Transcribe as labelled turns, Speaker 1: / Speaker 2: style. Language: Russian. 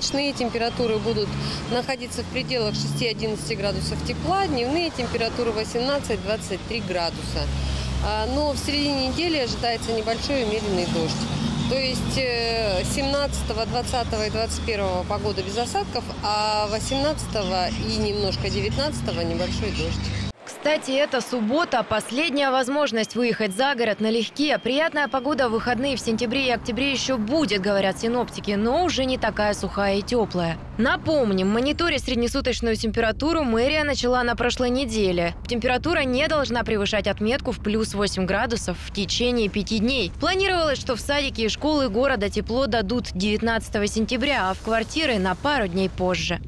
Speaker 1: ночные температуры будут находиться в пределах 6-11 градусов тепла, дневные температуры 18-23 градуса. А, Но в середине недели ожидается небольшой умеренный дождь. То есть э, 17, 20 и 21 погода без осадков, а 18 и немножко 19 небольшой дождь.
Speaker 2: Кстати, это суббота – последняя возможность выехать за город налегке. Приятная погода в выходные в сентябре и октябре еще будет, говорят синоптики, но уже не такая сухая и теплая. Напомним, мониторить среднесуточную температуру мэрия начала на прошлой неделе. Температура не должна превышать отметку в плюс 8 градусов в течение пяти дней. Планировалось, что в садики и школы города тепло дадут 19 сентября, а в квартиры на пару дней позже.